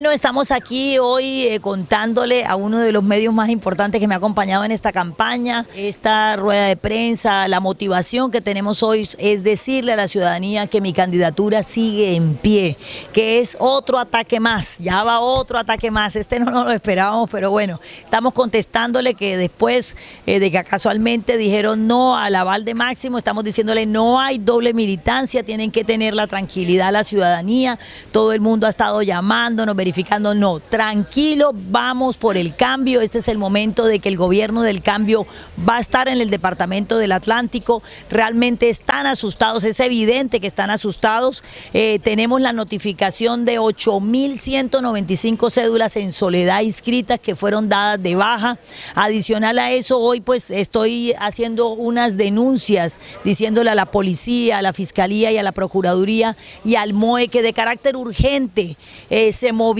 Bueno, estamos aquí hoy eh, contándole a uno de los medios más importantes que me ha acompañado en esta campaña, esta rueda de prensa, la motivación que tenemos hoy es decirle a la ciudadanía que mi candidatura sigue en pie, que es otro ataque más, ya va otro ataque más, este no, lo esperábamos, pero bueno, estamos contestándole que después eh, de que casualmente dijeron no al aval de Máximo, estamos diciéndole no hay doble militancia, tienen que tener la tranquilidad la ciudadanía, todo el mundo ha estado llamándonos, no, tranquilo, vamos por el cambio, este es el momento de que el gobierno del cambio va a estar en el departamento del Atlántico, realmente están asustados, es evidente que están asustados, eh, tenemos la notificación de 8.195 cédulas en soledad inscritas que fueron dadas de baja, adicional a eso hoy pues estoy haciendo unas denuncias diciéndole a la policía, a la fiscalía y a la procuraduría y al MOE que de carácter urgente eh, se movilicen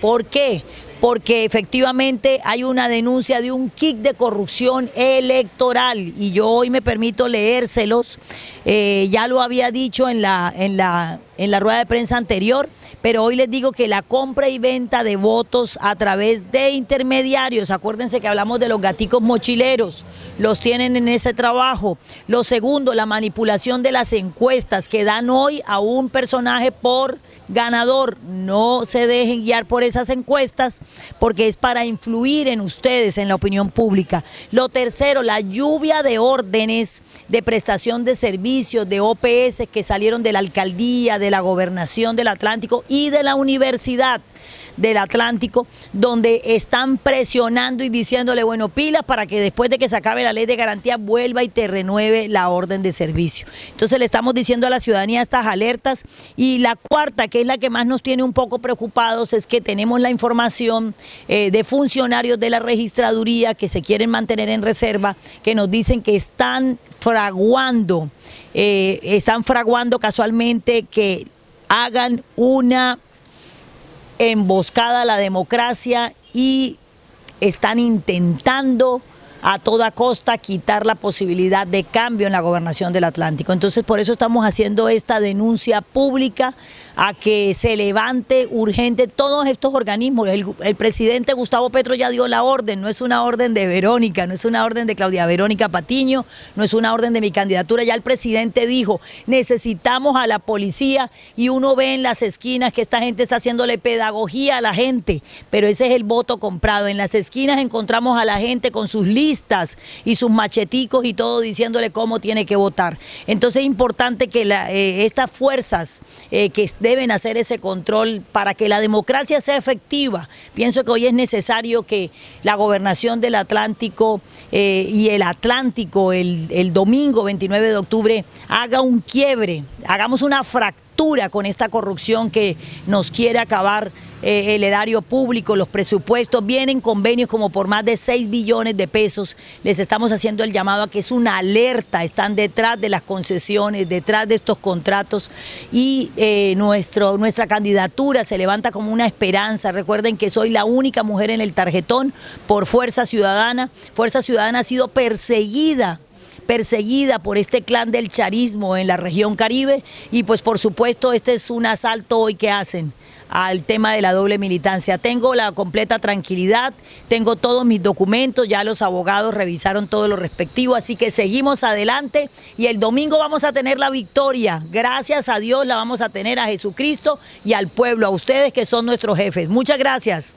¿Por qué? porque efectivamente hay una denuncia de un kick de corrupción electoral y yo hoy me permito leérselos, eh, ya lo había dicho en la, en, la, en la rueda de prensa anterior, pero hoy les digo que la compra y venta de votos a través de intermediarios, acuérdense que hablamos de los gaticos mochileros, los tienen en ese trabajo. Lo segundo, la manipulación de las encuestas que dan hoy a un personaje por ganador. No se dejen guiar por esas encuestas porque es para influir en ustedes, en la opinión pública. Lo tercero, la lluvia de órdenes de prestación de servicios, de OPS que salieron de la alcaldía, de la gobernación del Atlántico y de la universidad del Atlántico, donde están presionando y diciéndole, bueno, pilas para que después de que se acabe la ley de garantía vuelva y te renueve la orden de servicio. Entonces le estamos diciendo a la ciudadanía estas alertas. Y la cuarta, que es la que más nos tiene un poco preocupados, es que tenemos la información eh, de funcionarios de la registraduría que se quieren mantener en reserva, que nos dicen que están fraguando, eh, están fraguando casualmente que hagan una emboscada la democracia y están intentando a toda costa quitar la posibilidad de cambio en la gobernación del Atlántico. Entonces por eso estamos haciendo esta denuncia pública a que se levante urgente todos estos organismos. El, presidente Gustavo Petro ya dio la orden, no es una orden de Verónica, no es una orden de Claudia Verónica Patiño, no es una orden de mi candidatura, ya el presidente dijo, necesitamos a la policía y uno ve en las esquinas que esta gente está haciéndole pedagogía a la gente, pero ese es el voto comprado. En las esquinas encontramos a la gente con sus y sus macheticos y todo diciéndole cómo tiene que votar. Entonces es importante que eh, estas fuerzas eh, que deben hacer ese control para que la democracia sea efectiva. Pienso que hoy es necesario que la gobernación del Atlántico eh, y el Atlántico el, el domingo 29 de octubre haga un quiebre, hagamos una fractura con esta corrupción que nos quiere acabar eh, el erario público, los presupuestos, vienen convenios como por más de 6 billones de pesos. Les estamos haciendo el llamado a que es una alerta, están detrás de las concesiones, detrás de estos contratos y eh, nuestro, nuestra candidatura se levanta como una esperanza. Recuerden que soy la única mujer en el tarjetón por Fuerza Ciudadana. Fuerza Ciudadana ha sido perseguida perseguida por este clan del charismo en la región Caribe y pues por supuesto este es un asalto hoy que hacen al tema de la doble militancia. Tengo la completa tranquilidad, tengo todos mis documentos, ya los abogados revisaron todo lo respectivo, así que seguimos adelante y el domingo vamos a tener la victoria. Gracias a Dios la vamos a tener a Jesucristo y al pueblo, a ustedes que son nuestros jefes. Muchas gracias.